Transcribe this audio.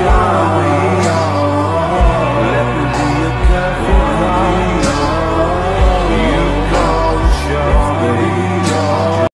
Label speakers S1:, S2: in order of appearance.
S1: Yeah.